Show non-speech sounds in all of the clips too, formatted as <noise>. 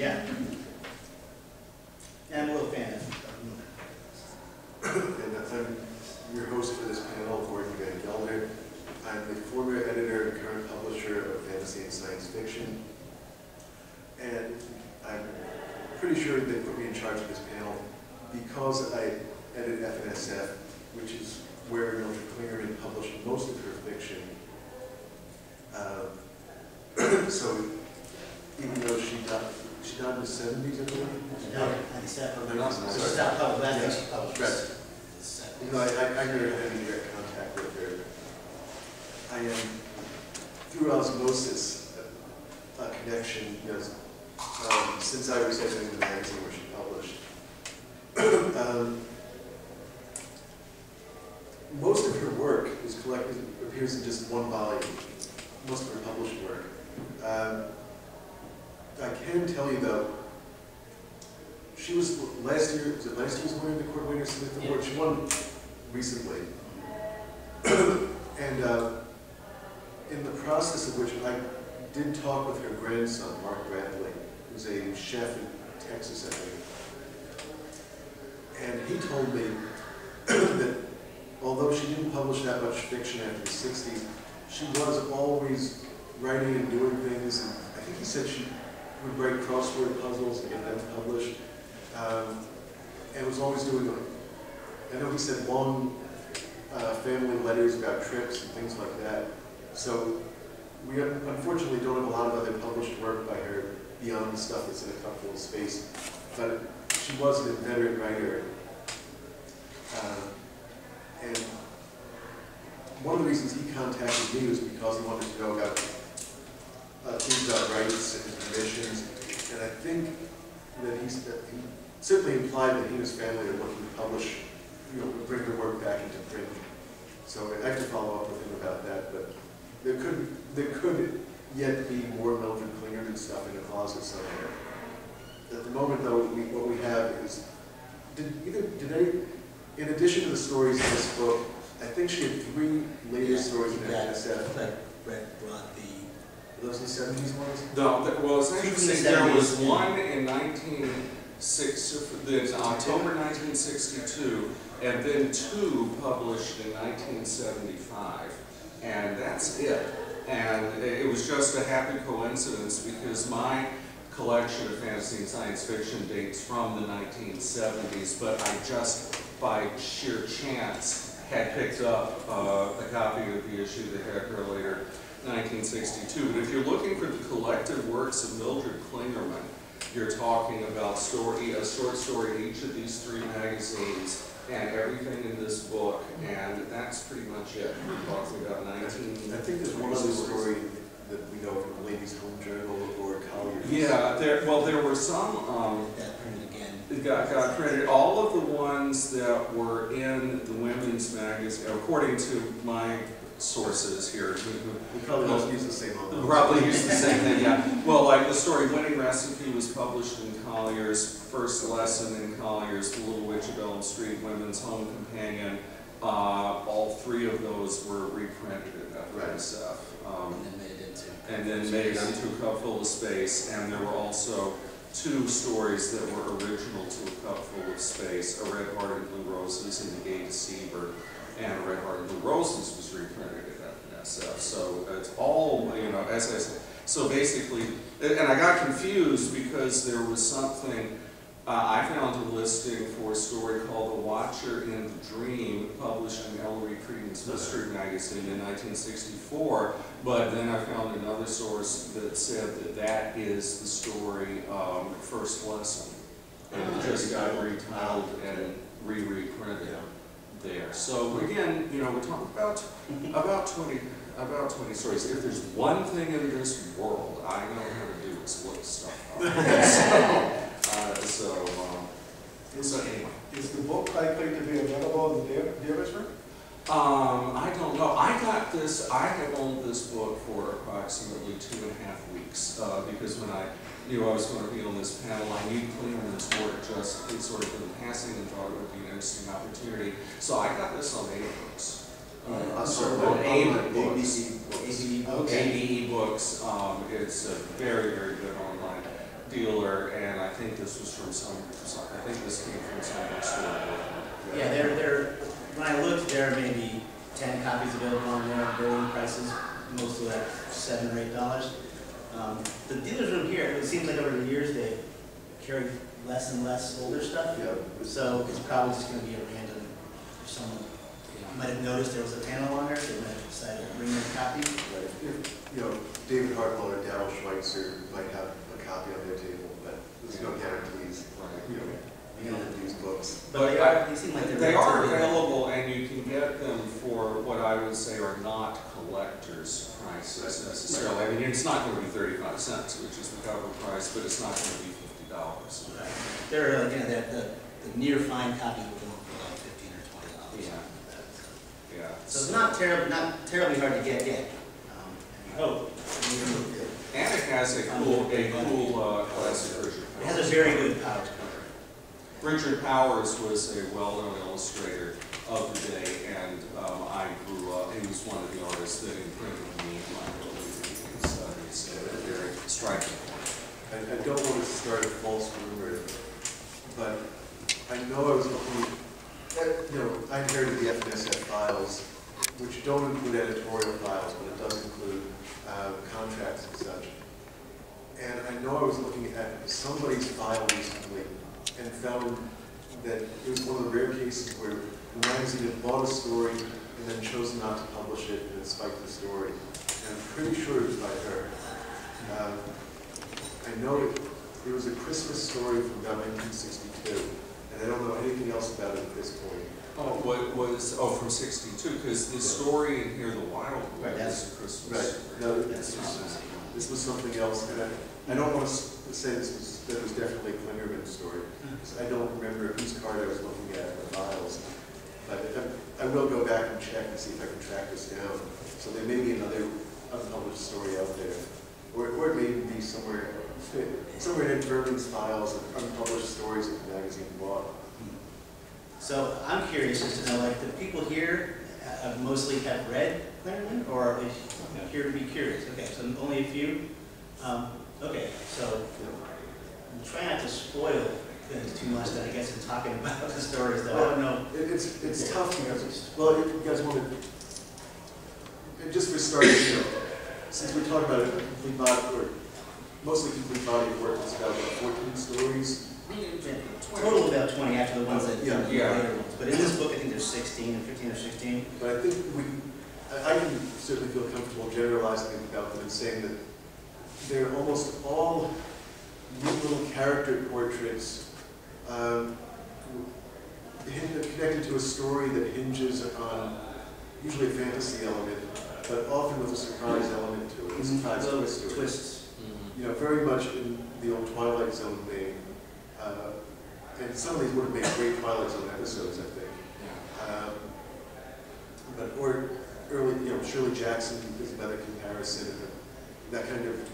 yeah. And I'm a little fan of. And I'm your host for this panel, Gordon Van Gelder. I'm the former editor and current publisher of fantasy and science fiction. And I'm pretty sure they put me in charge of this panel because I edit F&SF, which is where Mildred Clingerman published most of her fiction. Um, So even though she died, she died in the seventies, I believe? No, ninety-seven. Oh, no, So sorry. stop public, I think Yeah, she published. right. Seven. You know, I, I I never had any direct contact with her. I am, through osmosis, a a connection, you know, um, since I was editing the magazine where she published. Um, Most of her work is collected, appears in just one volume, most of her published work. Um, I can tell you though, she was, last year, was it last year was winning the Cordwainer Smith Award? She won recently. And uh, in the process of which I did talk with her grandson, Mark Bradley, who's a chef in Texas, I think. And he told me that although she didn't publish that much fiction after the sixties, she was always writing and doing things, and I think he said she would write crossword puzzles and get them published. Um, I know he said long uh, family letters about trips and things like that. So we unfortunately don't have a lot of other published work by her beyond the stuff that's in a of space. But she was an inveterate writer. Uh, and one of the reasons he contacted me was because he wanted to know about uh, things about rights and permissions. And I think that he's, that he certainly implied that he and his family are looking to publish, you know, bring their work back into print. So I have to follow up with him about that, but there could, there could yet be more Mildred Clingerman stuff in the closet somewhere. At the moment, though, we, what we have is, did either, did I, in addition to the stories in this book, I think she had three later stories in Yeah, NSF. Brett, Brett brought the, Were those the seventies ones? No, that- well, it's Two from the interesting, there was one in nineteen six, the October nineteen sixty-two, and then two published in nineteen seventy-five. And that's it. And it was just a happy coincidence because my collection of fantasy and science fiction dates from the nineteen seventies, but I just, by sheer chance, had picked up uh, a copy of the issue that had her later 1962. But if you're looking for the collective works of Mildred Klingerman, you're talking about story, a short story in each of these three magazines and everything in this book, and that's pretty much it. We're talking about 19. I think there's one other story that we know from Ladies' Home Journal or Collier's. Yeah, there, well, there were some, um, that printed again. It got, got printed, all of the ones that were in the women's magazine, according to my sources here who, who We probably must use the same on those. Probably use the same thing, yeah. Well, like the story Winning Recipe was published in Collier's, First Lesson in Collier's, The Little Witch of Elm Street, Women's Home Companion. Uh, all three of those were reprinted in FSF. Um, And then made it into. and then made into a cup full of space, and there were also two stories that were original to a cup full of space, A Red Heart and Blue Roses and The Gay Deceiver, and Heart and Blue Roses was reprinted at F&SF, so it's all, you know, as I said, so basically, and I got confused because there was something, uh, I found a listing for a story called The Watcher in the Dream, published in Ellery Queen's Mystery Magazine in nineteen sixty-four, but then I found another source that said that that is the story, um, First Lesson. And it just got retitled and re-reprinted there. So again, you know, we're talking about, about twenty, about twenty stories. If there's one thing in this world I know how to do, it's look stuff up. <laughs> So, uh, so, um, Is, so anyway. is the book likely to be available in the Dav- Davis room? Um, I don't know. I got this, I have owned this book for approximately two and a half weeks, uh, because when I knew I was going to be on this panel, I knew Clingerman's work just in sort of in passing and thought it would be an interesting opportunity. So I got this on AIM Books. Uh, Uh, I'm so sorry, on on ABE Books. books. ABE books. ABE Books, um, it's a very, very good online dealer, and I think this was from some, I think this came from some bookstore. Yeah, there, there, when I looked, there may be ten copies available on there, varying prices, most of that seven or eight dollars. Um, The dealer's room here, it seems like over the years, they carried less and less older stuff. Yeah. So it's probably just gonna be a random, if someone, you might have noticed there was a panel on there, they might have decided to bring in a copy. Right, if, you know, David Hartwell or Darrell Schweitzer might have a copy on their table, but there's no guarantees, Right. you know, you know, these books. But they are, they seem like they're. They are available and you can get them for what I would say are not collector's prices necessarily. I mean, it's not gonna be thirty-five cents, which is the cover price, but it's not gonna be fifty dollars. Right. They're, uh, you know, the, the, the near fine copy will go for like fifteen or twenty dollars. Yeah. Yeah. So it's not terribly, not terribly hard to get yet. Um, and we hope. And it has a cool, a cool, uh, classic Richard It has a very good Powers cover. Richard Powers was a well-known illustrator of the day, and, um, I grew up, he was one of the artists that imprinted me in my early reading studies, so they're very striking. I, I don't want to start a false rumor, but I know I was looking, at, you know, I inherited the F&SF files, which don't include editorial files, but it does include, uh, contracts and such. And I know I was looking at somebody's file recently and found that it was one of the rare cases where the magazine had bought a story and then chose not to publish it and spiked the story. And I'm pretty sure it was by her. Um, I know it, it was a Christmas story from about 1962, and I don't know anything else about it at this point. Oh, what was, oh, from sixty-two, because the story in here, The Wild Right, is a Christmas. No, That's this was, this was something else, and I, I don't want to say this was, that it was definitely a Clingerman story, hmm. because I don't remember whose card I was looking at in the files. But I, I will go back and check and see if I can track this down. So there may be another unpublished story out there, or, or it may even be somewhere, somewhere in Ferman's files of unpublished stories that the magazine bought. So I'm curious as to know, like, the people here uh, mostly have read Clarendon, or are they here to be curious? Okay, so only a few? Um, Okay, so try not to spoil things too much, then I guess I'm talking <laughs> about the stories, though. I don't know. It- It's, it's tough because, well, you guys want to, just for starters, you know, since we're talking about a complete body, or mostly complete body of work, it's about what, fourteen stories. Total about twenty after the ones that, Yeah. the Yeah. later ones. But in this book, I think there's sixteen, or fifteen or sixteen. But I think we, I, I can certainly feel comfortable generalizing about them and saying that they're almost all neat little character portraits, um, connected to a story that hinges on usually a fantasy element, but often with a surprise element to it, a surprise Little twist to it. Twists. You know, very much in the old Twilight Zone vein. Uh, and some of these would have made great Twilight Zone episodes, I think. Um, but, or, early, you know, Shirley Jackson is another comparison, and that kind of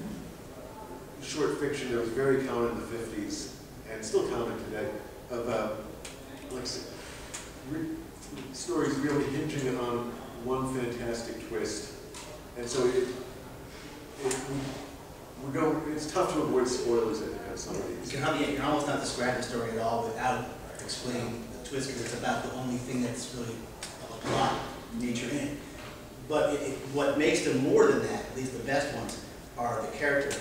short fiction that was very common in the fifties, and still common today, of, uh, like, re- stories really hinging on one fantastic twist. And so it, it, we, it's tough to avoid spoilers in some of You these. can, hardly- you can almost not describe the story at all without explaining the twist, because it's about the only thing that's really of a plot nature in it. But it, it, what makes them more than that, at least the best ones, are the character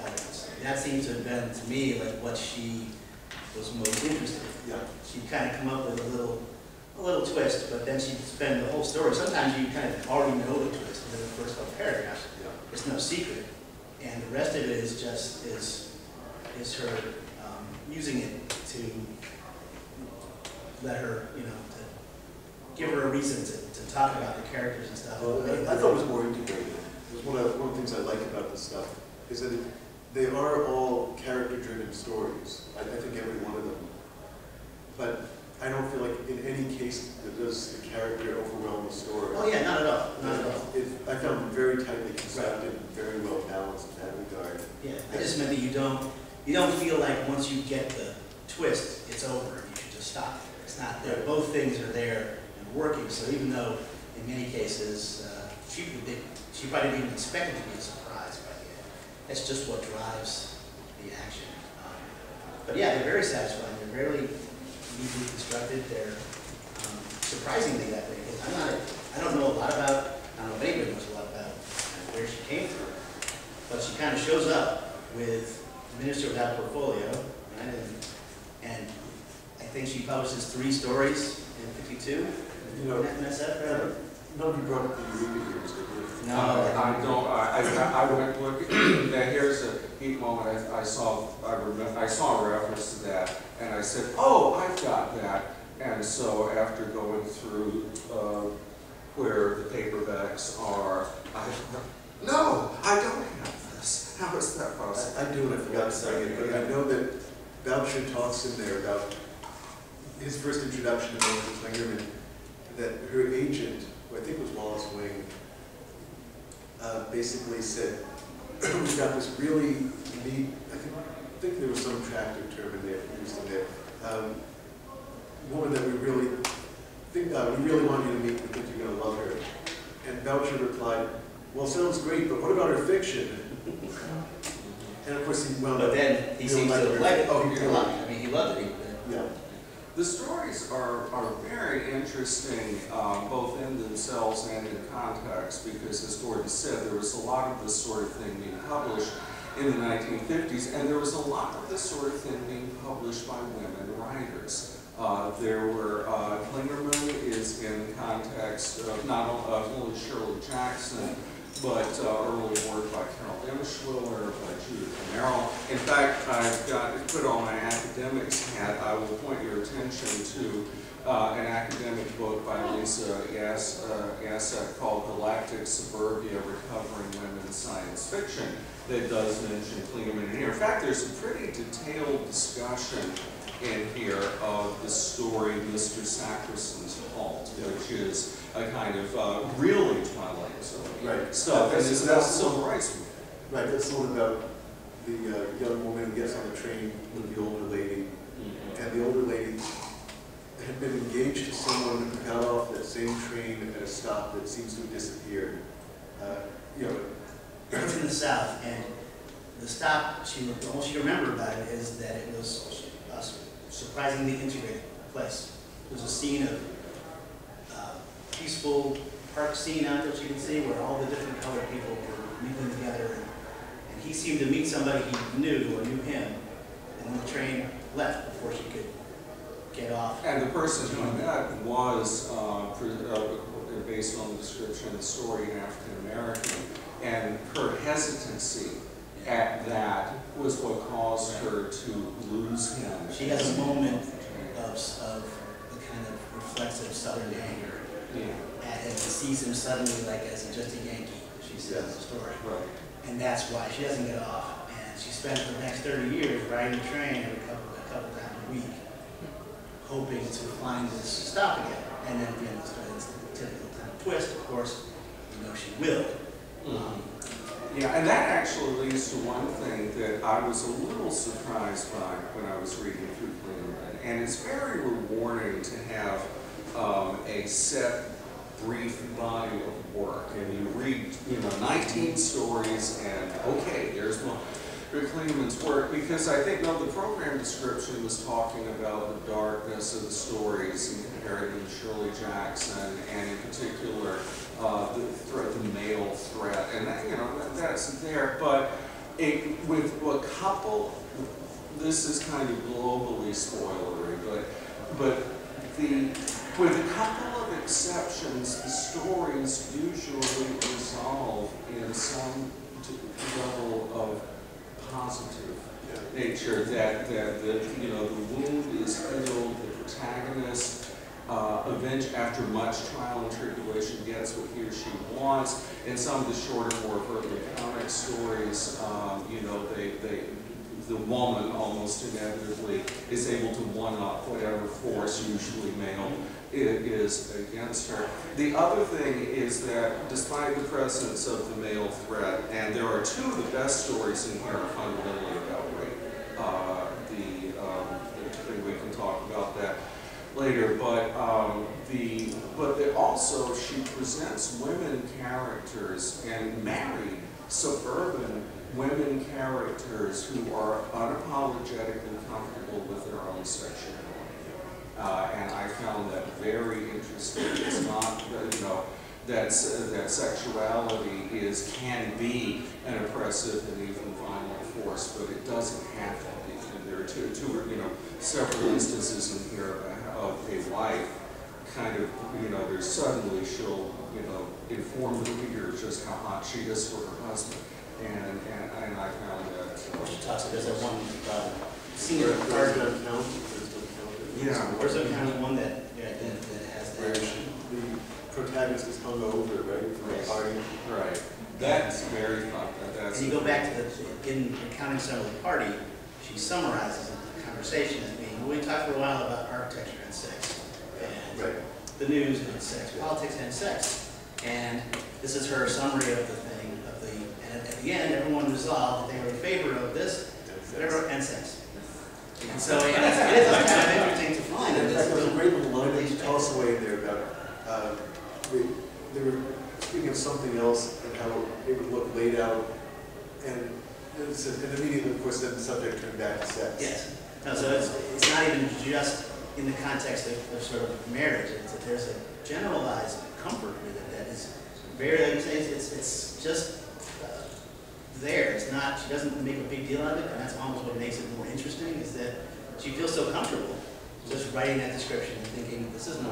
elements. That seems to have been, to me, like what she was most interested in. Yeah, She'd kind of come up with a little, a little twist, but then she'd spend the whole story. Sometimes you kind of already know the twist within the first couple paragraphs. yeah. It's no secret. And the rest of it is just, is, is her um, using it to let her, you know, to give her a reason to, to talk about the characters and stuff. Well, I I thought it was more integrated. It was one of, one of the things I like about this stuff, is that it- they are all character-driven stories. I, I think every one of them. But I don't feel like in any case does the character overwhelm the story. Oh, yeah, not at all, not at all. It, I found them very tightly constructed, and very well balanced in that regard. Yeah, I just meant that you don't, you don't feel like once you get the twist, it's over, and you should just stop there. It's not there, Right. both things are there and working, so even though in many cases, uh, she, would- she probably didn't even expect it to be a surprise by the end. That's just what drives the action. Um, But yeah, they're very satisfying, they're very neatly constructed, they're um, surprisingly that way. I'm not, I don't know a lot about, I don't know if anybody knows a lot about where she came from. But she kind of shows up with Minister Without Portfolio, right? And, and I think she publishes three stories in fifty-two. You know, up, uh, Nobody brought up the Eureka years, did they? No. I don't, I, I, I went looking, now here's a neat moment, I, I saw, I remember, I saw a reference to that, and I said, oh, I've got that. And so after going through, uh, where the paperbacks are, I, <laughs> no, I don't have this. How is that possible? I I do, and I forgot to say it, but I know that Boucher talks in there about his first introduction to Moses Clingerman, that her agent, who I think it was Wallace Wing, uh, basically said, <clears throat> we've got this really neat, I think, I think there was some attractive term in there, used in there, um, woman that we really think, uh, we really want you to meet, we think you're gonna love her. And Boucher replied, well, sounds great, but what about her fiction? And of course, he wound But up, then he seems to like like her? it. Oh, He loved it. I mean, he loved it. Yeah, The stories are, are very interesting, um, both in themselves and in context, because as Gordon said, there was a lot of this sort of thing being published in the 1950s, and there was a lot of this sort of thing being published by women writers. Uh, there were, uh, Clingerman is in context of not only, Shirley Jackson, but uh, early work by Carol Emshwiller, by Judith Merril. In fact, I've got, put on my academics hat, I will point your attention to uh, an academic book by Lisa Yass- uh, called Galactic Suburbia Recovering Women's Science Fiction that does mention Clingerman in here. In fact, there's a pretty detailed discussion in here of the story Mr. Sakrison's Halt, which is a kind of uh, really Twilight Zone Right. stuff, and That's- it's about that's- civil rights movement. right, that's the one about the uh, young woman who gets on the train with the older lady, and the older lady had been engaged to someone who got off that same train at a stop that seems to have disappeared. Uh, You know, It's in the south, and the stop, she, all she remembered about it is that it was a surprisingly integrated place. It was a scene of uh, peaceful park scene out there, you can see, where all the different colored people were mingling together. And and he seemed to meet somebody he knew or knew him, and the train left before she could get off. And the person who I met was, uh, uh, based on the description of the story, an African American. And her hesitancy at that was what caused her to lose him. She has a moment of, of the kind of reflexive southern anger. Yeah, and and sees him suddenly like as just a Yankee, she says in the story. right. And that's why she doesn't get off. And she spends the next thirty years riding the train every couple, a couple times a week, hoping to find this stop again. And then at the end of the story, it's the typical kind of twist, of course. you know she will. Um, Yeah, and that actually leads to one thing that I was a little surprised by when I was reading through Cleveland. And it's very rewarding to have um, a set, brief body of work. And you read, you know, 19 stories and, okay, there's. Rick Clingerman's work, because I think, no, the program description was talking about the darkness of the stories and comparing them to Shirley Jackson, and in particular, uh, the threat, the male threat, and that, you know, that- that's there, but it, with a couple, this is kind of globally spoilery, but, but the, with a couple of exceptions, the stories usually resolve in some level of positive nature, that, that, the you know, the wound is healed, the protagonist, uh, avenge after much trial and tribulation gets what he or she wants. In some of the shorter, more verbally comic stories, um, you know, they, they, the woman almost inevitably is able to one-up whatever force, usually male, is against her. The other thing is that despite the presence of the male threat, and there are two of the best stories in here fundamentally about rape. Uh, the, um, we can talk about that later, but um, the, but also, she presents women characters and married suburban women characters who are unapologetically comfortable with their own sexuality. Uh, and I found that very interesting. It's not, that, you know, that's, that sexuality is, can be an oppressive and even violent force, but it doesn't have to be. And there are two, two, you know, several instances in here of a wife kind of, you know, there's suddenly she'll, you know, inform the reader just how hot she is for her husband. And, and, and I found that, uh, She talks, there's that one, uh, scene Where- in Yeah. or some kind of one that, yeah, that, that has Where that. she- the protagonist is hung over, right, from a Yes. party. right, that's very fun, that's. And you go back to the, in accounting some of the party, she summarizes the conversation as being, well, we talked for a while about architecture and sex, and Right. the news and sex, politics and sex. And this is her summary of the thing, of the, and at the end, everyone resolved that they were in favor of this, whatever, and sex. And so, it's, it is kind of interesting to find fact, there was a great little line that These you toss away in there about, uh, they, they were speaking of something else and how it would look laid out. And it said, and immediately, of course, then the subject turned back to sex. Yes, no, so it's, it's not even just in the context of, of sort of marriage, it's that there's a generalized comfort with it that is very, like you say, it's, it's just there, it's not, she doesn't make a big deal out of it, and that's almost what makes it more interesting, is that she feels so comfortable just writing that description and thinking, this is no,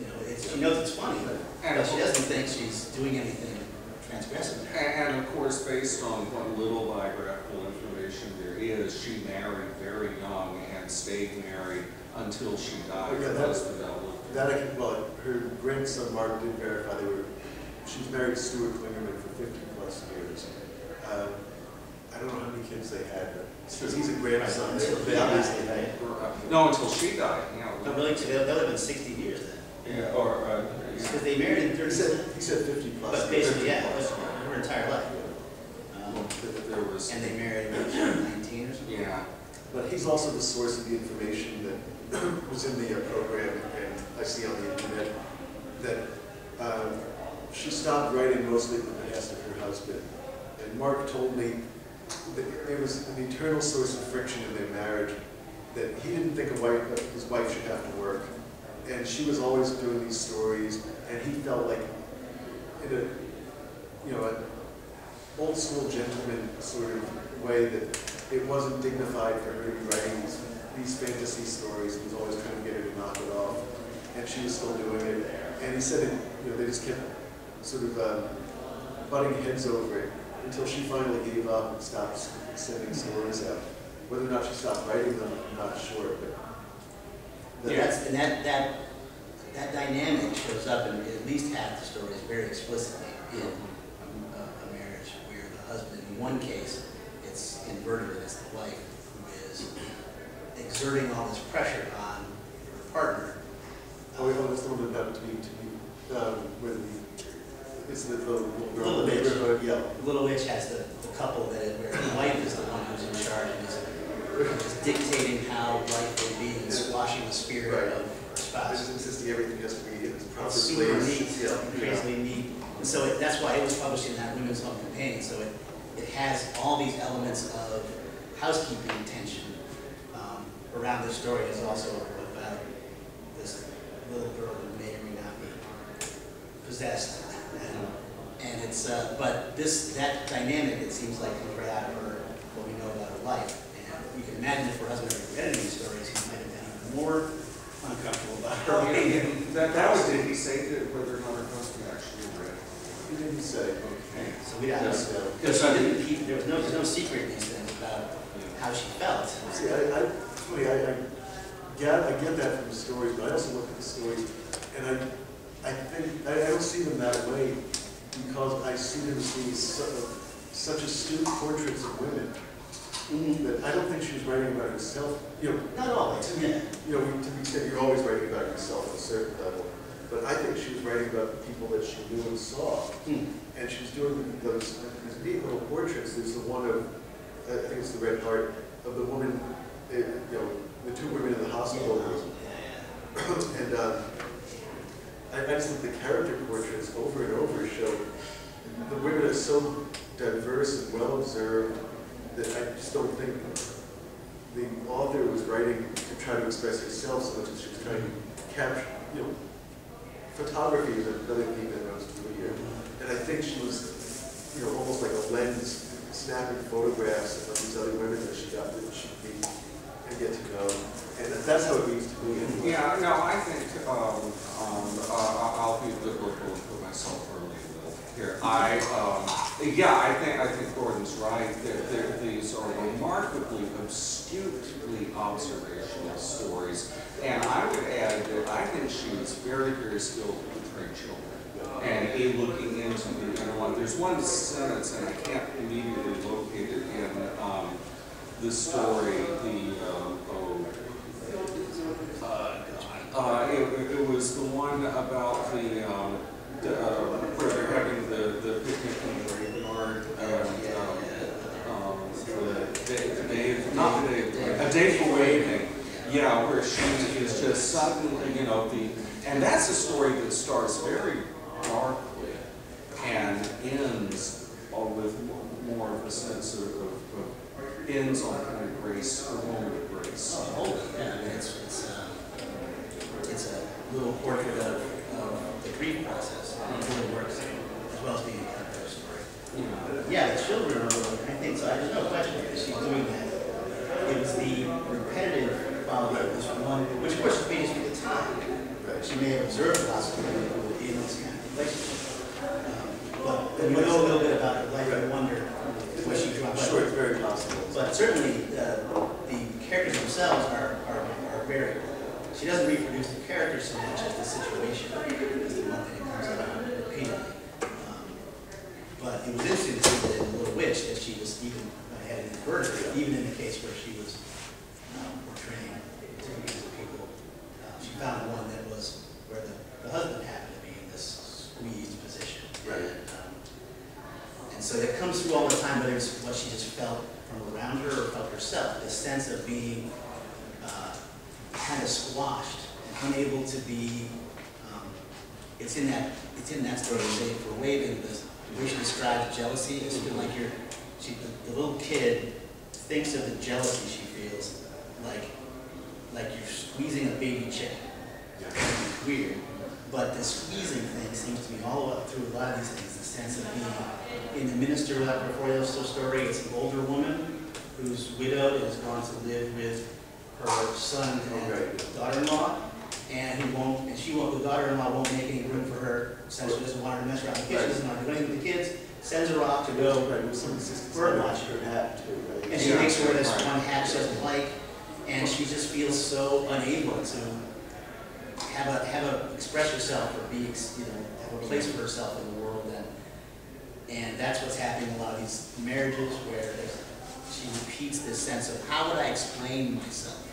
you know, it's, she knows it's funny, but she doesn't think she's doing anything transgressive. And, and of course, based on what little biographical information there is, she married very young and stayed married until she died. Oh, yeah, Her that- husband her. That I can, well, her grandson Mark did verify they were, she married to Stuart Clingerman for fifty plus years. Um, I don't know how many kids they had, but since he's a grandson, they Until they he died, obviously had. right? No, until she died, you know. No, really, they'll, they'll live in sixty years then, Yeah, or, uh, because they married in He thirty, said, he said fifty plus. but basically, yeah, that's her entire life. Um, that there was, And they married when she was nineteen or something? yeah. But he's also the source of the information that <clears throat> was in the uh, program and I see on the internet that um, she stopped writing mostly at the behest of her husband. And Mark told me that there was an eternal source of friction in their marriage, that he didn't think a wife, his wife should have to work. And she was always doing these stories, and he felt like in a, you know, an old school gentleman sort of way that it wasn't dignified for her to be writing these, these fantasy stories. He was always trying to get her to knock it off, and she was still doing it. And he said, it, you know, they just kept sort of uh, butting heads over it until she finally gave up and stopped sending stories out. Whether or not she stopped writing them, I'm not sure, but. the- Yeah, that's, and that, that, that dynamic shows up in at least half the stories very explicitly in a, a marriage where the husband, in one case, it's inverted, it's the wife who is exerting all this pressure on her partner. Oh, that's the one about to be, to be, um, where the It's the, the Little Witch. neighborhood, yeah. Little Witch has the, the couple that, it- where the wife is the one who's in charge and is is dictating how life will be and squashing the spirit Right. of her This spouse. is insisting everything has to be in its proper It's place. super neat, Yeah, crazily neat. And so it- that's why it was published in that Women's Home Companion, so it, it has all these elements of housekeeping tension um, around the story. It's also about this little girl who may or may not be possessed. And, and it's, uh, but this, that dynamic, it seems like out of her, what we know about her life. And you can imagine if her husband had read any of these stories, he might have been even more uncomfortable about her. Oh, yeah. That, that was, did he say that whether or not her husband actually read? He didn't say. Okay. So we don't, Yes. because she didn't keep, there was no, no secret in these things about how she felt. See, I, I, I, I get, I get that from the stories, but I also look at the stories, and I, I think, I, I don't see them that way, because I see them as being su- such astute portraits of women, that I don't think she was writing about herself, you know, Not always, yeah. you know, to the extent you're always writing about yourself at a certain level, but I think she was writing about the people that she knew and saw. Hmm. And she's doing those, these neat little portraits, there's the one of, I think it's the red heart, of the woman, eh, you know, the two women in the hospital. <coughs> And, uh, I, think the character portraits over and over show, the women are so diverse and well observed, that I just don't think the author was writing to try to express herself so much as she was trying to capture, you know, photography is another thing that runs through here. And I think she was, you know, almost like a lens, snapping photographs of these other women that she got to she meet and get to know. And that's how it reads to me. anyway. Yeah, no, I think, um, um, uh, I'll be a liberal and put myself early here. I, um, yeah, I think, I think Gordon's right, that, that these are remarkably astutely observational stories. And I would add that I think she was very, very skilled at portraying children. And in looking into the inner one, there's one sentence, and I can't immediately locate it the story, the, um, oh, uh, it, it was the one about the, um, the, uh, where they're having the, the picnic in the graveyard and, um, um, the day, not the day, a day for waiting. Yeah, where she is just suddenly, you know, the, and that's a story that starts very darkly and ends uh, with more of a sense of, of, of ends on kind of grace, a moment of grace. Oh, holy, yeah, I mean, it's, it's, um, it's a little portrait of, of the grief process, and it really works, as well as being a kind of her story. Uh, Yeah, the children are, little- I think, so there's no question that she's doing that. It was the repetitive quality of this one, which of course is based at the time. Right. She may have observed lots of women who were in this kind of relationship. Um, But when we know a little bit about her life, I wonder what she drew. I'm sure it's very possible. But certainly, uh, the characters themselves are, are, are very, she doesn't reproduce the characters so much as the situation, is the one thing that comes around repeatedly. Um, But it was interesting to see that in Little Witch, that she was even, uh, had an inverted, even in the case where she was um, portraying different kinds of people. uh, She found one that was where the, the husband happened to be in this squeezed position. Right. And, um, and so that comes through all the time, whether it's what she just felt from around her or felt herself, this sense of being uh, kind of squashed and unable to be, um, it's in that, it's in that story, they for waving, the the way she describes jealousy, it's been like you're, she, the, the little kid thinks of the jealousy she feels like, like you're squeezing a baby chicken. It's Weird, but the squeezing thing seems to be all up through a lot of these things, the sense of being, in the Minister Without Portfolio story, it's an older woman who's widowed and has gone to live with her son Okay. and daughter-in-law, and he won't, and she won't, the daughter-in-law won't make any room for her, since she doesn't want her to mess around in the kitchen, doesn't want to do anything with the kids, sends her off to go, Right, with some assistance. Bird watch. Her hat too, right? and she Yeah. makes her wear this Right. one hat she doesn't like, and she just feels so unable to have a, have a, express herself or be, ex- you know, have a place for herself in the world, and, and that's what's happening in a lot of these marriages where she repeats this sense of, how would I explain myself?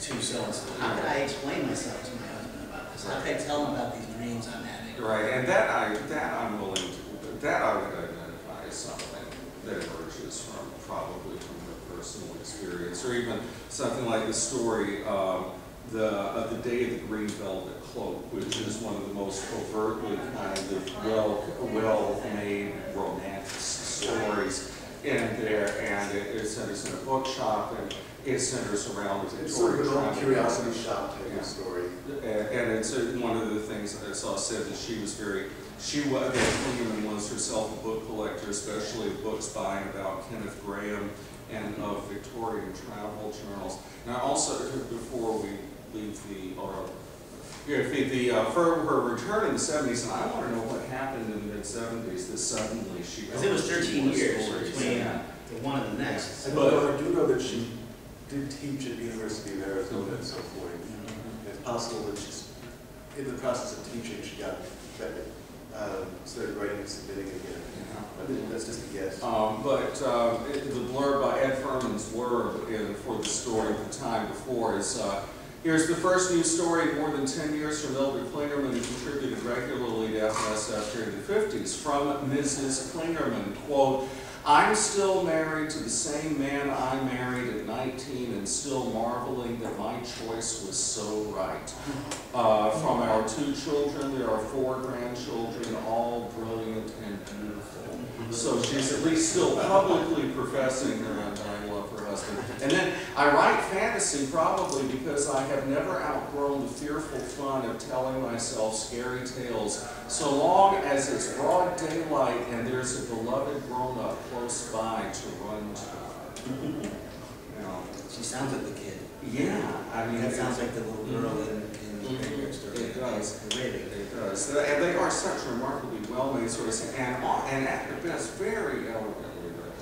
to so-and-so? How could I explain myself to my husband about Because how can I tell them about these dreams I'm having? Right, and that I, that I'm willing to, that I would identify as something that emerges from, probably from her personal experience, or even something like the story, um, the, of the day of the green velvet cloak, which is one of the most overtly kind of well, well-made romantic stories in there, and it, it centers in a bookshop, and it centers around the It's sort of an curiosity shop type Yeah. of story. and and it's uh, one of the things that I saw said that she was very, she was, that was herself a book collector, especially books by and about Kenneth Grahame and of Victorian travel journals. Now also, before we leave the, or, yeah, the, the, uh, for her return in the seventies, and I wanna know what happened in the mid seventies, that suddenly she. Because it was published thirteen years stories. between Yeah. the one and the next. I But- know, I do know that she did teach at the University of Arizona at some point. It's possible that she's, in the process of teaching, she got, um, started writing and submitting again. Yeah. I mean, that's just a guess. Um, but, uh, it- the blurb by Ed Ferman's blurb in, for the story of the time before is, uh, here's the first news story more than ten years from Mildred Clingerman, who contributed regularly to FSF during the fifties. From Mrs. Clingerman, quote, I'm still married to the same man I married at nineteen and still marveling that my choice was so right. Uh, from our two children, there are four grandchildren, all brilliant and beautiful. So she's at least still publicly professing her undying love for her husband. And then I write fantasy probably because I have never outgrown the fearful fun of telling myself scary tales so long as it's broad daylight and there's a beloved grown-up close by to run to. You know, She sounds like the kid. yeah, I mean. That it- sounds like the little girl in, in the Mhm. Fairy story. It does. Raven. It does, and they are such remarkably well-made stories, and, and at the best, very elegantly written.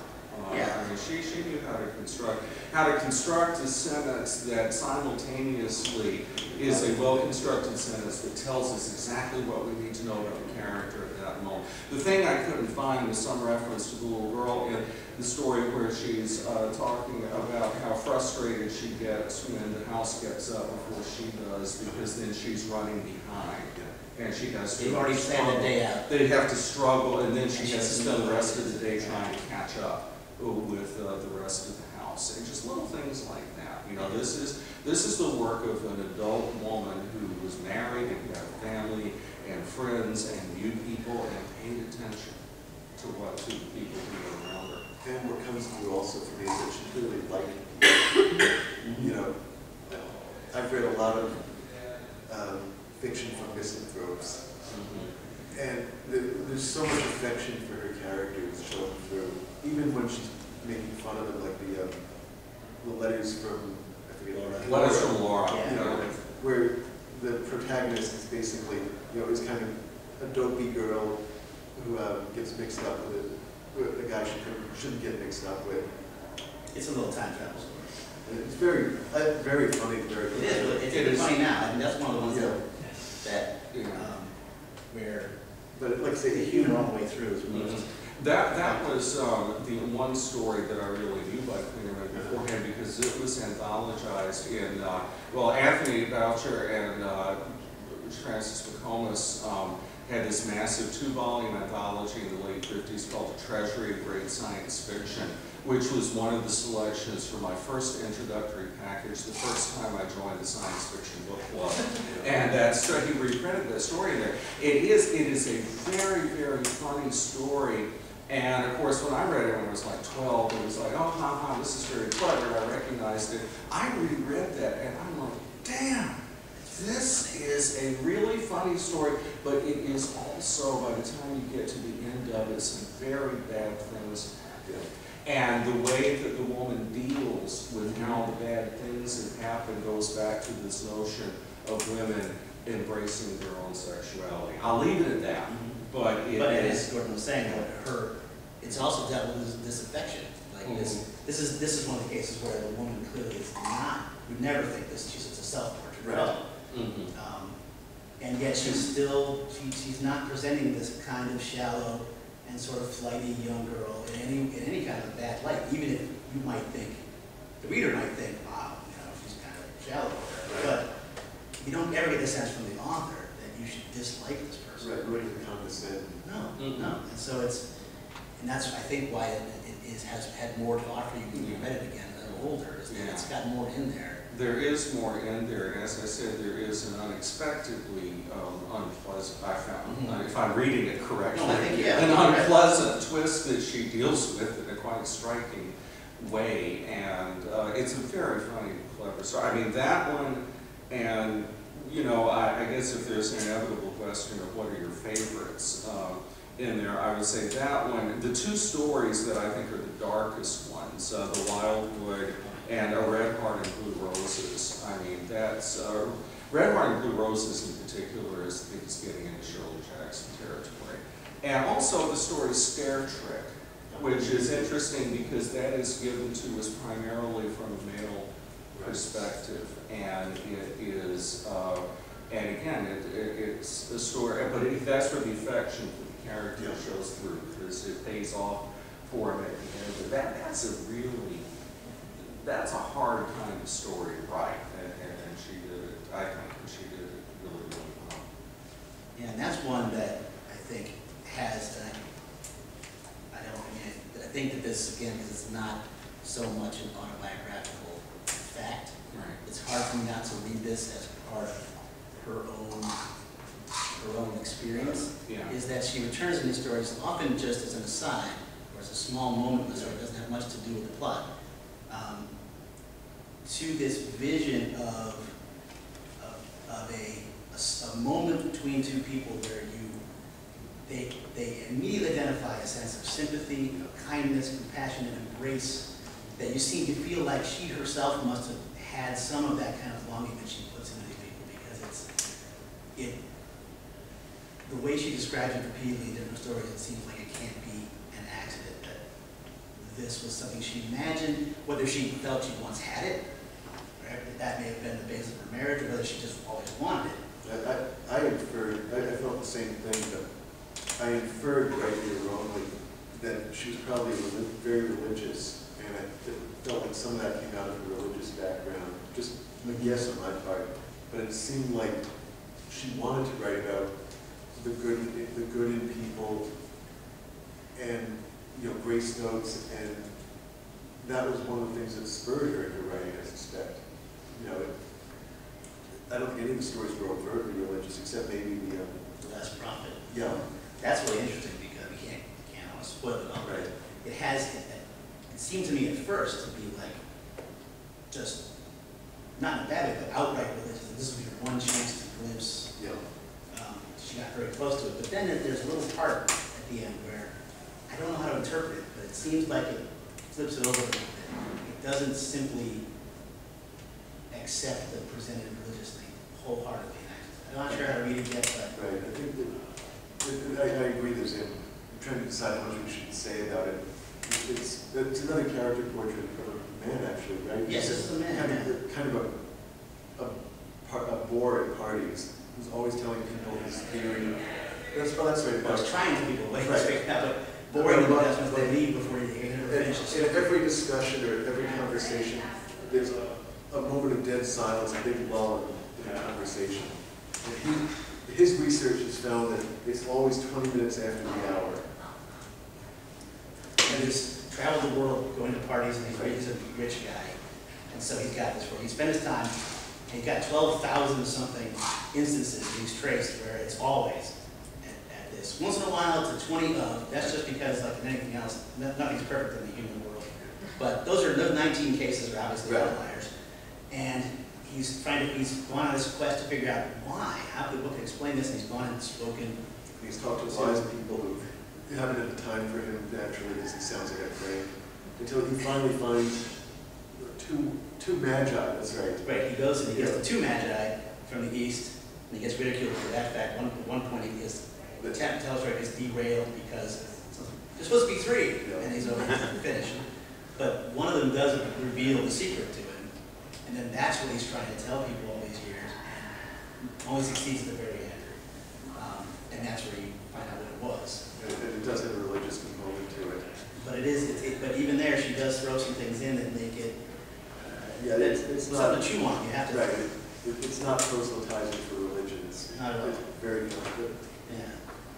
Uh, Yeah. I mean, she, she knew how to construct, how to construct a sentence that simultaneously is a well-constructed sentence that tells us exactly what we need to know about the character at that moment. The thing I couldn't find was some reference to the little girl in the story where she's uh, talking about how frustrated she gets when the house gets up before she does, because then she's running behind. And she has to. They've already planned the day out. They have to struggle, and then she And has to spend the rest of the day trying to catch up uh, with uh, the rest of the house. And just little things like that. You know, this is, this is the work of an adult woman who was married and had a family and friends and knew people and paid attention to what, to the people who were around her. And what comes through also for me is that she clearly liked people. You know, I've read a lot of um, fiction from misanthropes, and there- there's so much affection for her characters shown through, even when she's making fun of them, like the, um, the letters from, I forget. What is from Laura? Yeah. You know, where the protagonist is basically, you know, is kind of a dopey girl who um, gets mixed up with a, with a guy she shouldn't get mixed up with. It's a little time travel story. It's very, uh, very funny, very. It is, but it's It is. funny now, and that's one of the ones that, that, um, where But like I say, the humor all the way through is really. Mhm. That, that was um, the one story that I really knew by Clingerman beforehand because it was anthologized in, uh, well, Anthony Boucher and uh, Francis McComas um, had this massive two-volume anthology in the late fifties called The Treasury of Great Science Fiction, which was one of the selections for my first introductory package, the first time I joined the science fiction book club. And that, so he reprinted that story there. It is, it is a very, very funny story. And of course, when I read it when I was like twelve, it was like, oh, ha, ha, this is very clever, I recognized it. I reread that and I'm like, damn, this is a really funny story, but it is also, by the time you get to the end of it, some very bad things happen. And the way that the woman deals with how the bad things that happen goes back to this notion of women embracing their own sexuality. I'll leave it at that, mm-hmm. but it But is. as Gordon was saying, that her, it's also dealt with disaffection. Like this, this is, this is one of the cases where the woman clearly is not, you'd never think this, she's it's a self-portrait. Right. Mhm. Um, And yet she's still, she, she's not presenting this kind of shallow and sort of flighty young girl in any, in any kind of bad light, even if you might think, the reader might think, wow, you know, she's kind of shallow. But you don't ever get the sense from the author that you should dislike this person. Right, really condescending. No, Mhm. no, and so it's, and that's, I think, why it, it is, has had more to offer you when you read it again, as older, is that it's got more in there. There is more in there, and as I said, there is an unexpectedly um, unpleasant, I found, Mhm. if I'm reading it correctly. No, think, yeah. An unpleasant twist that she deals with in a quite striking way, and uh, it's a very funny, and clever story. I mean, that one, and, you know, I, I guess if there's an inevitable question of what are your favorites um, in there, I would say that one, the two stories that I think are the darkest ones, uh, The Wildwood and A Red Heart and Blue Roses. I mean, that's, uh, Red Heart and Blue Roses in particular is, I think, is getting into Shirley Jackson territory. And also the story Stair Trick, which is interesting because that is given to us primarily from a male perspective. And it is, uh, and again, it, it, it's a story, but it, that's where the affection the character shows through, because it pays off for him at the end. But that, that's a really, that's a hard kind of story to write, and, and, and she did it, I think, she did it really, really well. Yeah, and that's one that I think has, and I, I don't, I mean, I think that this, again, because it's not so much an autobiographical fact, Right. it's hard for me not to read this as part of her own, her own experience. Yeah. is that she returns in these stories often just as an aside, or as a small moment in the story, it doesn't have much to do with the plot, um, to this vision of, of, of a, a a moment between two people where you, they, they immediately identify a sense of sympathy, of kindness, compassion, and embrace, that you seem to feel like she herself must have had some of that kind of longing that she puts into these people, because it's, it, the way she describes it repeatedly in different stories, it seems like it can't be an accident that this was something she imagined, whether she felt she once had it, that that may have been the basis of her marriage, or whether she just always wanted it. I, I, I inferred, I, I felt the same thing, but I inferred rightly or wrongly that she was probably very religious, and I felt like some of that came out of her religious background, just a guess on my part, but it seemed like she wanted to write about the good, the good in people, and, you know, grace notes, and that was one of the things that spurred her into writing, I suspect. You know, it, I don't think any of the stories were overtly religious, except maybe the, um, The Last Prophet. yeah, That's really interesting because we can't, can't always spoil it all. Right. It has, it, it seemed to me at first to be like, just, not in a bad way, but outright religious. This would be her one chance to glimpse yeah. She got very close to it. But then there's a little part at the end where, I don't know how to interpret it, but it seems like it flips it over a little bit. It doesn't simply accept the presented religious thing wholeheartedly. I'm not sure how to read it yet, but Right, I think that, I, I agree, there's, a- I'm trying to decide how much we should say about it. It's, it's another character portrait of a man, actually, right? Yes, is a man, Kind of, kind of a, a, par- a bore at parties, who's always telling people his theory. That's, well, that's right, I was trying to people away, Right. out, but boring them death once they leave before you can finish. in every discussion or every conversation, there's a, a moment of dead silence, a big lull in the conversation. And he, his research has found that it's always twenty minutes after the hour. And he's traveled the world going to parties, and he's, he's a rich guy. And so he's got this, where he spent his time, and he's got twelve thousand something instances he's traced where it's always at, at this. Once in a while, it's a twenty of, that's just because, like in anything else, nothing's perfect in the human world. But those are, those nineteen cases are obviously Right. outliers. And he's trying to, he's gone on this quest to figure out why, how could, what could explain this, and he's gone and spoken And he's talked to wise people who haven't had the time for him naturally, because he sounds like a crank, until he finally finds two, two magi, that's right. Right, he goes and he gets the two magi from the east, and he gets ridiculed for that fact. One, one point, he gets, the town tells her is derailed because there's supposed to be three, Yeah. and he's over finished. But one of them doesn't reveal the secret to him, and then that's what he's trying to tell people all these years, only succeeds at the very end. Um, And that's where you find out what it was. And and it does have a religious component to it. But it is, it's- it, but even there, she does throw some things in that make it, Yeah, it's, it's not, to chew on, you have to. right, It- It's not proselytizing for religion, it's Not at all. it's very, it Yeah.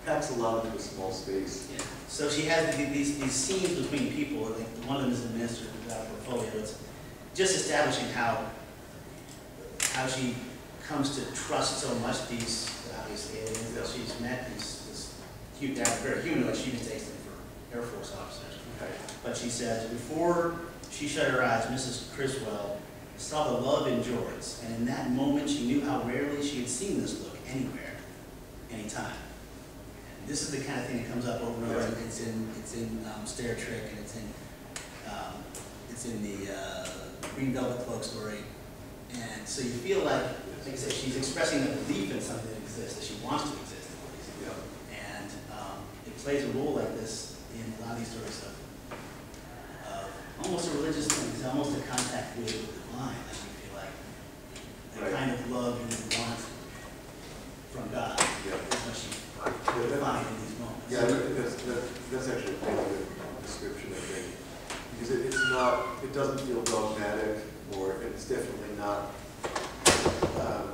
packs a lot into a small space. Yeah. So she has the- these, these scenes between people, like one of them is the minister without portfolio, it's just establishing how, how she comes to trust so much these, obviously, aliens that she's met, these, this, hu- they're very human, like she even takes them for Air Force officers. But she says, before she shut her eyes, Mrs. Criswell saw the love in George, and in that moment, she knew how rarely she had seen this look anywhere, anytime. And This is the kind of thing that comes up over and over, it's in, it's in um, Stair Trick, and it's in, um, it's in the uh, Green Velvet Cloak story. And so you feel like, like I said, she's expressing a belief in something that exists, that she wants to exist. Yeah. And um, it plays a role like this in a lot of these stories of almost a religious thing, it's almost a contact with the divine, like you feel like. The Right. kind of love you want from God, Yeah. is what she Yeah, finds in these moments. Yeah, that- that's, that- that's actually a really good description, I think. Because it, it's not, it doesn't feel dogmatic, or it's definitely not, um,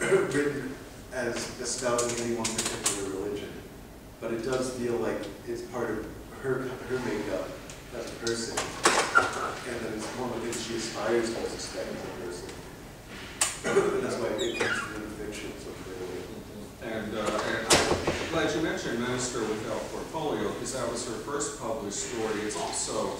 <clears throat> written as espousing any one particular religion. But it does feel like it's part of her, her makeup as a person, and that it's one of the things she aspires to suspect as a person. And that's why it comes through the fiction so clearly. And, uh, and I'm glad you mentioned Minister Without Portfolio, because that was her first published story. It's also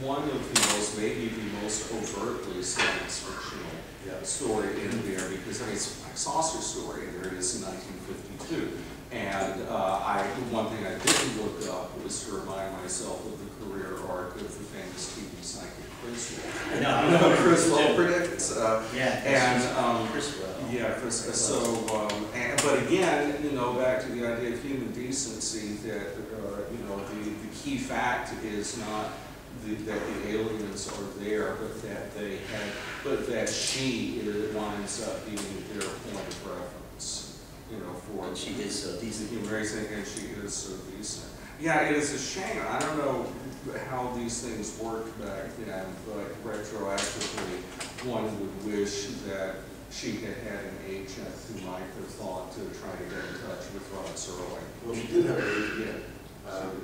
one of the most, maybe the most overtly science fictional Yeah. story in there, because, I mean, it's a saucer story, and there it is in nineteen fifty-two. And, uh, I, one thing I didn't look up was to remind myself of the career arc of the famous TV psychic Chris I know, I know. Chris predicts, uh, Yeah. and, um, Criswell. yeah, Chris, so, um, and, but again, you know, back to the idea of human decency, that, uh, you know, the, the key fact is not the, that the aliens are there, but that they had, but that she winds up being their point of reference, you know, for. And she is so decent. Embracing, and she is so decent. Yeah, it is a shame, I don't know how these things worked back then, but retroactively, one would wish that she had had an agent who might have thought to try to get in touch with Rod Serling. Well, she did have a, yeah, um,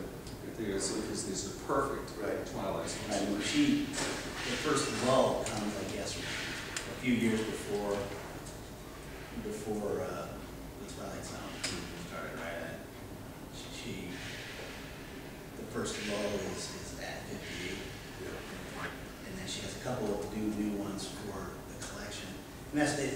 Because, because these are perfect Right. Twilight Right, Zones. when she, the first lull comes, I guess, a few years before, before, uh, the Twilight Zone started, right? And She, the first lull is, is at fifty-eight, and then she has a couple of new, new ones for the collection. And that's the,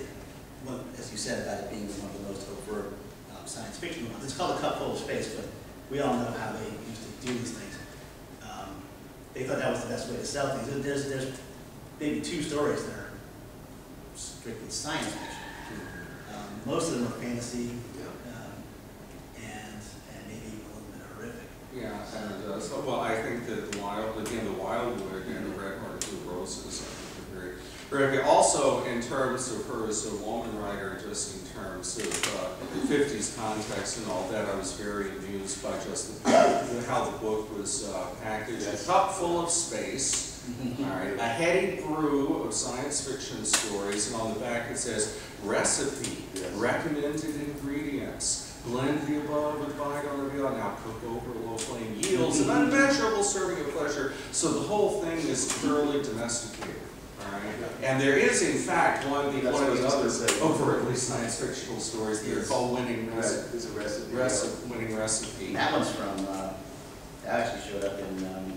what, as you said about it being one of the most overt, um, science fiction ones. It's called a cup full of space, but we all know how they used to do these things. Um, They thought that was the best way to sell things. There's, there's maybe two stories that are strictly science fiction. Um, Most of them are fantasy, yeah. um, and, and maybe even a little bit horrific. Yeah, so, well, I think that the Wild, again, the Wildwood and the Red Heart Blue Roses, are very, very good. Also, in terms of her as a woman writer, just in terms of, uh, fifties context and all that, I was very amused by just the, how the book was, uh, packaged. A cup full of space, all right, a heady brew of science fiction stories, and on the back it says, recipe, Yes. recommended ingredients, blend the above with bygone or beyond, now cook over low flame, yields an unmeasurable serving of pleasure. So the whole thing is thoroughly domesticated, all right? And there is in fact one, the, one of the these I was other gonna overtly science fictional stories, they're Yes. called Winning Recipe. There's a recipe. Recipe, winning recipe. That one's from, uh, that actually showed up in, um,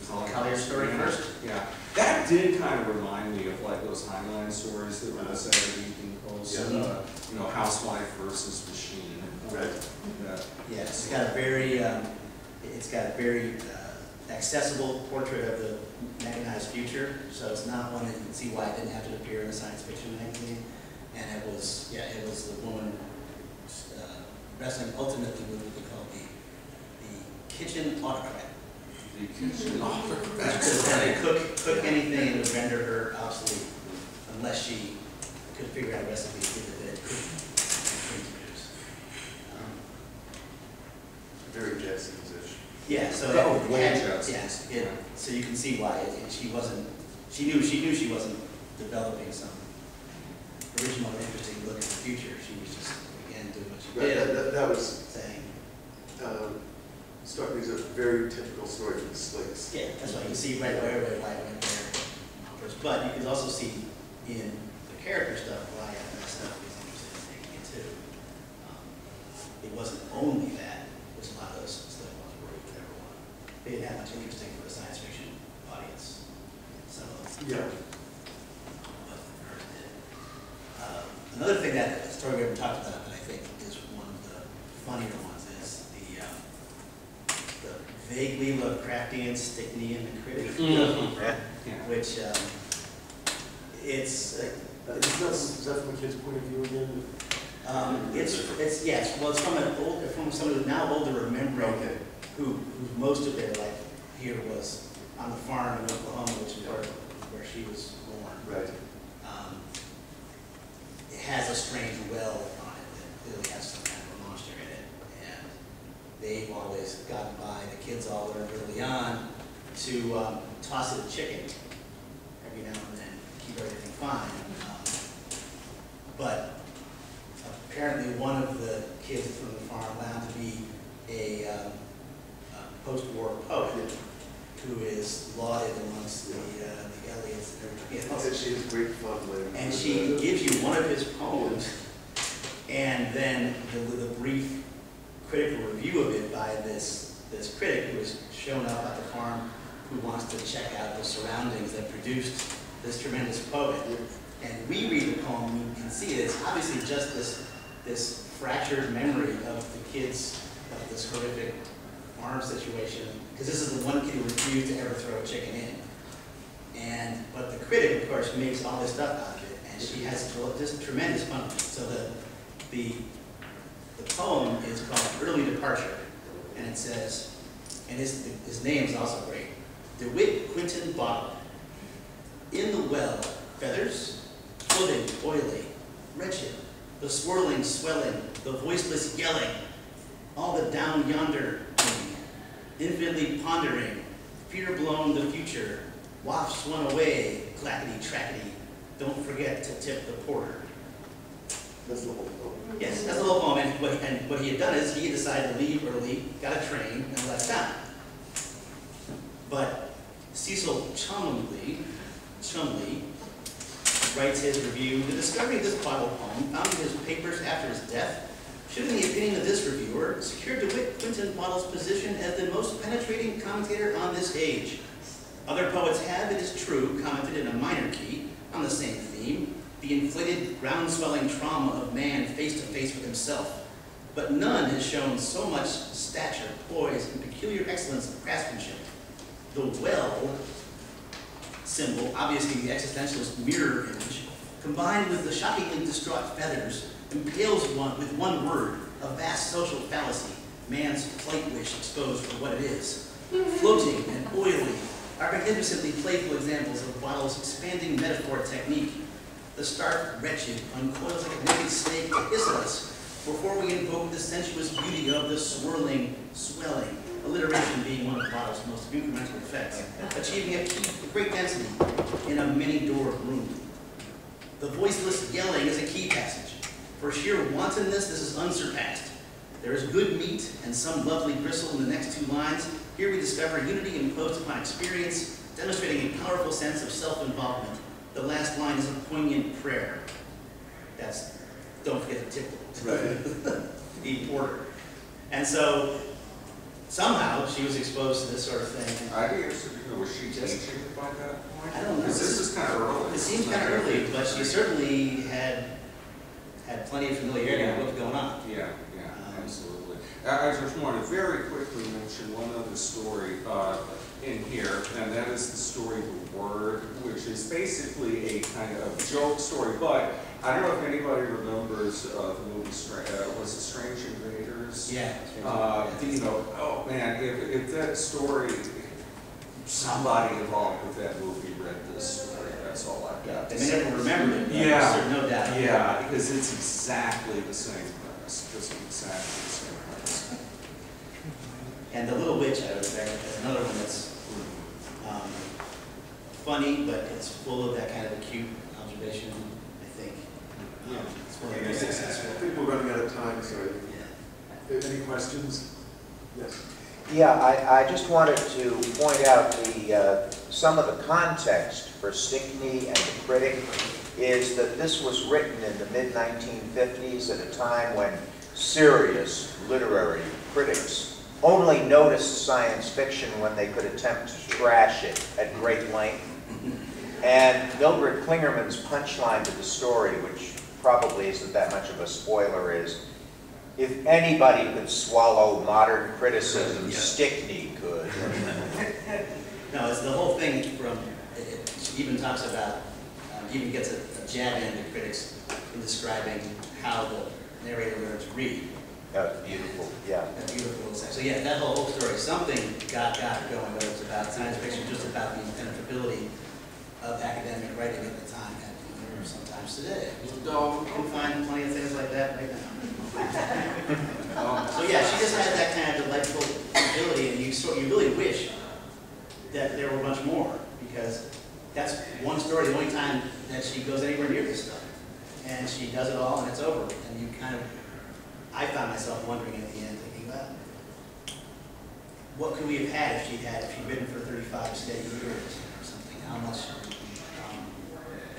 was it Collier's story Yeah. first? Yeah, that did kind of remind me of like those Heinlein stories that were the Saturday Evening Post, Yeah. uh, you know, housewife versus machine. Right. Yeah. Yeah, it's got a very, um, it's got a very uh, accessible portrait of the mechanized future, so it's not one that you can see why it didn't have to appear in a science fiction magazine. And it was, yeah, it was the woman uh, wrestling ultimately with what they call the, the kitchen autocrat. The kitchen Just kind of cook, cook anything and would render her obsolete unless she could figure out a recipe to give it that it couldn't couldn't produce. Um, Very Jetsons-ish. Yeah, so. Oh, it- way it- Jetsons. Yeah, it, so you can see why, it- she wasn't, she knew, she knew she wasn't developing some original interesting look at the future. She was just, again, doing what she Right, that, did, that, that was, saying, um, struck me as a very typical story from the Slicks. yeah, that's why you can see right where everybody why it went there. But you can also see in the character stuff why that stuff was interested in taking it too. Um, It wasn't only that, which a lot of those stuff ones were, with everyone. They didn't have much interesting for the science fiction audience, some of them. Yeah. but hers did. Uh, Another thing that, a story we haven't talked about, but I think is one of the funnier ones, is the, um, the vaguely Lovecraftian Stickney and the Critic, Yeah. which, um, it's, uh, Uh, Is that, is that from a kid's point of view again? um, it's, it's, yes, well, it's from an old, from someone who's now older remembering Okay. Who, who most of their life here was on the farm in Oklahoma, which is where, where she was born. Right. um, it has a strange well on it that clearly has some kind of a monster in it. And they've always gotten by, the kids all learned early on to um, toss it a chicken every now and then, keep everything fine. Um, But apparently one of the kids from the farm on to be a um, a post-war poet who is lauded amongst the, uh, the Eliots and everything else. And she has great fun with. And she gives you one of his poems, and then the, a brief critical review of it by this, this critic who has shown up at the farm, who wants to check out the surroundings that produced this tremendous poet. And we read the poem, we can see it, it's obviously just this, this fractured memory of the kids, of this horrific farm situation, because this is the one kid who refused to ever throw a chicken in. And, but the critic, of course, makes all this stuff out of it, and she has just tremendous fun. So the, the, the poem is called Early Departure, and it says, and his, his name is also great, DeWitt Quinton Bottle. In the well, feathers, floating, oily, wretched, the swirling, swelling, the voiceless yelling, all the down yonder, infinitely pondering, fear blown the future, wafts one away, clackety trackety, don't forget to tip the porter. That's the whole point. Yes, that's a little poem, and what, and what he had done is he decided to leave early, got a train, and left town. But Cecil Chumley, Chumley writes his review, the discovery of this Bible poem, found in his papers after his death, should, in the opinion of this reviewer, secure DeWitt Quinton Bottle's position as the most penetrating commentator on this age. Other poets have, it is true, commented in a minor key on the same theme, the inflated, ground-swelling trauma of man face to face with himself. But none has shown so much stature, poise, and peculiar excellence of craftsmanship. The well symbol, obviously the existentialist mirror image, combined with the shockingly distraught feathers, impales one with one word, a vast social fallacy, man's flight wish exposed for what it is. Floating and oily are magnificently playful examples of Bottle's expanding metaphor technique. The stark wretched uncoils like a naked snake to hiss at us before we invoke the sensuous beauty of the swirling, swelling, alliteration being one of Bottle's most incremental effects, achieving a key, great density in a many-door room. The voiceless yelling is a key passage. For sheer wantonness, this is unsurpassed. There is good meat and some lovely gristle in the next two lines. Here we discover unity imposed upon experience, demonstrating a powerful sense of self-involvement. The last line is a poignant prayer. That's, don't forget the tip. Right. <laughs> the porter. And so somehow she was exposed to this sort of thing. Be interested know, was she Just- teaching by that point? I don't know. Because this is kind of early. It seems kind of early, but she certainly had, had plenty of familiarity with what was going on. Yeah, yeah, Um, absolutely. I, I just want to very quickly mention one other story, uh, in here, and that is the story The Word, which is basically a kind of joke story, but I don't know if anybody remembers, uh, the movie Stra- uh, was it Strange Invaders? Yeah. Uh, you know, oh man, if, if that story, somebody involved with that movie read this they may never remember it, yeah. there's no doubt. Yeah, because it's exactly the same premise, just exactly the same premise. And The Little Witch, I would say, is another one that's um, funny, but it's full of that kind of acute observation, I think. Yeah, um, it's one of the most successful. I think we're running out of time, so yeah. any questions? Yes. Yeah, I, I just wanted to point out the uh, some of the context for Stickney and the critic is that this was written in the mid-1950s at a time when serious literary critics only noticed science fiction when they could attempt to trash it at great length. And Mildred Clingerman's punchline to the story, which probably isn't that much of a spoiler, is, if anybody could swallow modern criticism, Yeah. Stickney could. <laughs> No, it's the whole thing from, it- it she even talks about, um, even gets a a jab in the critics in describing how the narrator learned to read. That's beautiful, yeah. A beautiful little. So yeah, that whole, whole story, something got, got going, whether it's about science fiction, just about the impenetrability of academic writing at the time, and or sometimes today. No, You can find plenty of things like that right now. um, <laughs> So yeah, she just had that kind of delightful ability, and you sort, you really wish that there were much more, because that's one story, the only time that she goes anywhere near this stuff. And she does it all, and it's over, and you kind of, I found myself wondering at the end, thinking, well, what could we have had if she had, if she'd written for thirty-five steady years or something, how much, um,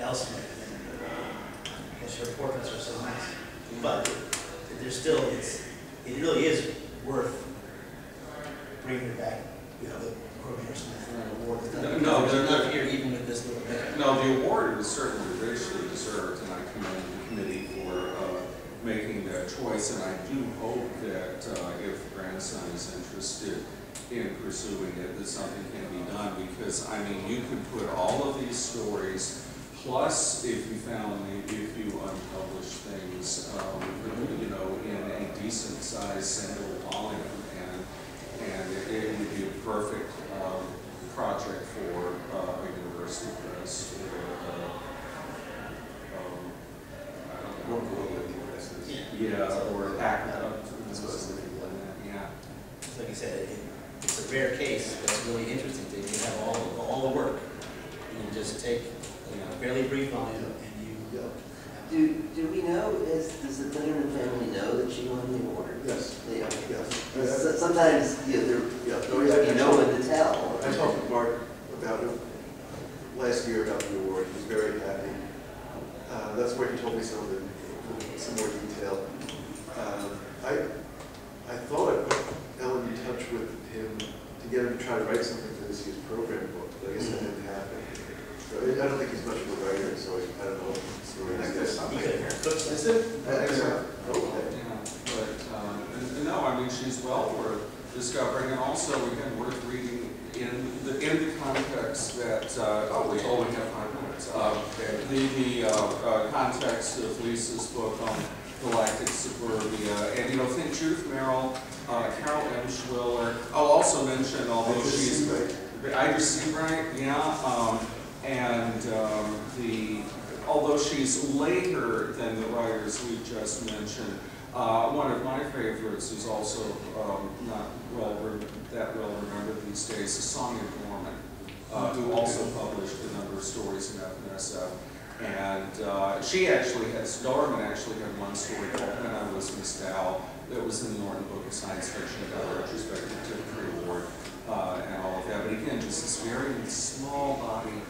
else might have been, because her portraits are so nice. But there's still, it's, it really is worth bringing her back, you know, the Cordwainer Smith Award. No, nothing- no, There's the- enough here, even with this little bit. No, the award is certainly richly deserved, and I commend the committee for uh, making that choice. And I do hope that uh, if the grandson is interested in pursuing it, that something can be done. Because, I mean, you could put all of these stories, plus if you found, if you unpublished things, um, you know, in a decent sized single volume. And, and it- it would be a perfect project for uh, a university press or, uh, um, I don't know. More globally. Yeah, or act, uh, That's what I was looking for. yeah. It's Like you said, it, it's a rare case, but it's really interesting to, you have all, all the work. You can just take, you know, a fairly brief volume and you. Yeah. Do, do we know, is, does the Clingerman family know that she won the award? Yes. They, okay. Yes. Sometimes, you know, there, Yeah. there's always be no one to tell. I talked with Mark about it last year about the award, he was very happy. Uh, that's where he told me some of the, some more detail. Um, I, I thought I put Ellen in touch with him to get him to try to write something for this year's program book, but I guess that didn't happen. So I I don't think he's much of a writer, so I I don't know. What the story is. You could cook some- Is it? I think so. Okay. Yeah, but, um, and- and no, I mean, she's well worth discovering, and also, again, worth reading in the, in the context that, uh, oh, we only have five minutes. Uh, The, the, uh, uh, context of Lisa's book on galactic suburbia, and, you know, think Judith Merril, uh, Carol Emshwiller. I'll also mention, although I just she's. see, like, Idris Seabright, yeah, um, and, um, the, although she's later than the writers we just mentioned, uh, one of my favorites is also, um, not well, that well remembered these days, Sonya Dorman, uh, who also published a number of stories in F&SF. And, uh, she actually has, Dorman actually had one story called When I Was Miss Dow, that was in the Norton Book of Science Fiction, about a retrospective Tiptree Award uh, and all of that. But again, just this very small body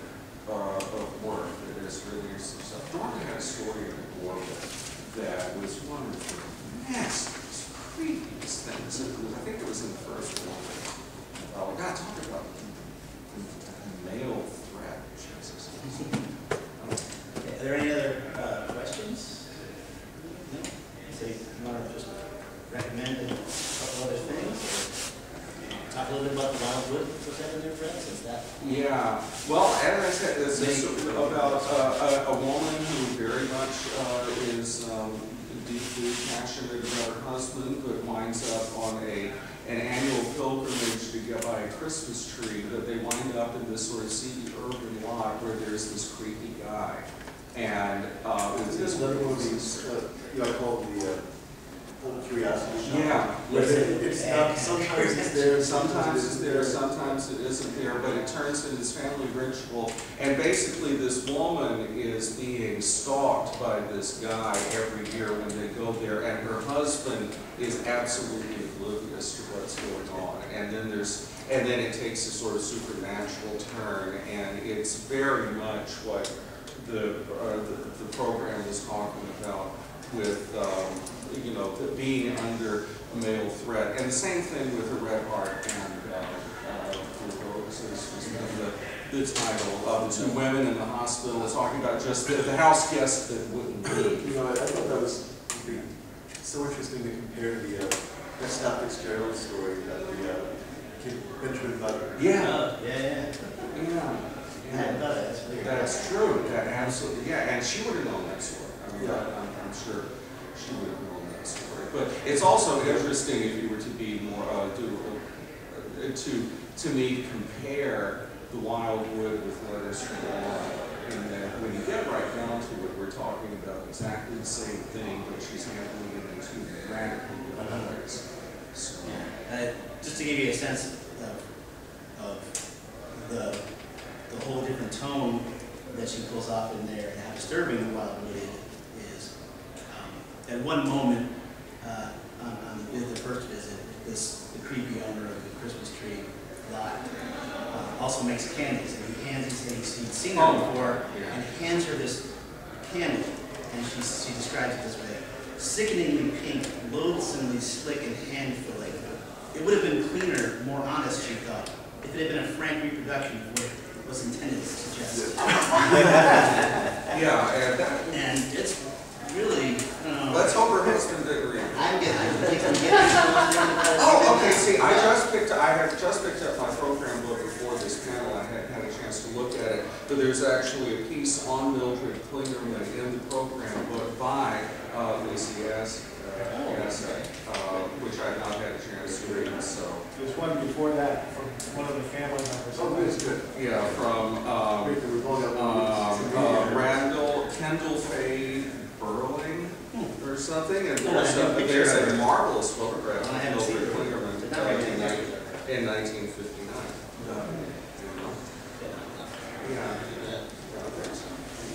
uh, of work that is really some stuff. Dorman had a story in the book that was one of the nastiest, creepiest things. I think it was in the first one. Oh, God, talk about the male threat, Jesus. Are there any other uh, questions? No? So you want to just recommend a couple other things? or Talk a little bit about the Wildwood Protective Their Friends, is that? Yeah, well, as I said, this is about uh, a, a woman who very much uh, is um, deeply passionate about her husband, but winds up on a, an annual pilgrimage to get by a Christmas tree, that they wind up in this sort of seedy urban lot where there's this creepy guy. And, uh, it's This is another one of these, uh, you know, I call the, uh, old curiosity shop. Yeah. They- it's not, sometimes it's there, Sometimes it's there, sometimes it isn't there, but it turns into this family ritual. And basically, this woman is being stalked by this guy every year when they go there, and her husband is absolutely oblivious to what's going on. And then there's, and then it takes a sort of supernatural turn, and it's very much what the, uh, the, the program is talking about with, um, you know, being under a male threat. And the same thing with the Red Heart and, uh, uh, the the, the title of the two women in the hospital, talking about just the, the house guest that wouldn't leave. You know, I I thought that was so interesting to compare the, uh, that Scott Fitzgerald story, uh, the, uh, kid Benjamin Button. Yeah, Oh, Yeah, yeah. yeah. I hadn't thought of that, that's. That's true, that absolutely, yeah, and she would have known that story. I mean, Yeah. I'm, I'm sure she would have known that story. But it's also interesting if you were to be more, uh, do, uh, to, to me, compare the Wildwood with Letters from the Lawn. In that when you get right down to it, we're talking about exactly the same thing, but she's handling it in two radically different ways. So, Yeah, uh, just to give you a sense of, of the, the whole different tone that she pulls off in there and how disturbing the Wildwood is. At one moment, uh, on, on the, the first visit, this, the creepy owner of the Christmas tree lot uh, also makes candles, and he hands, he's, he'd seen her Oh, before, and he hands her this candy, and she, she describes it this way, sickeningly pink, loathsomely slick and hand-filling. It would have been cleaner, more honest, she thought, if it had been a frank reproduction of what it was intended to suggest. <laughs> Yeah, and that, And it's really, let's hope her husband didn't read it. I'm getting, I'm getting, I'm getting. Oh, okay, see, I just picked, I have just picked up my program book before this panel, I had had a chance to look at it, but there's actually a piece on Mildred Clingerman in the program book by uh, Lacey Yes, uh, Yes, uh, which I have not had a chance to read, so, There's one before that from one of the family members. Oh, good, it's good. yeah, from, um, Great that we've all got um, one. uh, Randall, Kendall Fay Burling or something, and Yeah, I there's have a a, picture there's of a her. marvelous photograph I of haven't seen Mildred her. Clingerman Did not in recognize nine- in nineteen fifty-nine. Yeah.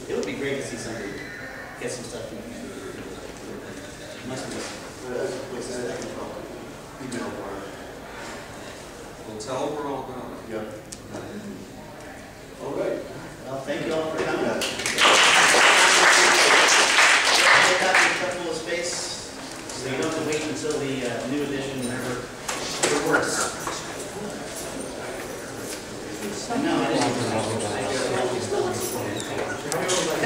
It would be great to see somebody get some stuff from the community. Must be. What's that? Email part. Well, tell them we're all done. Yep. All right. Well, thank you all for coming. Yeah. So you don't have to wait until the uh, new edition whenever it works. No, it isn't.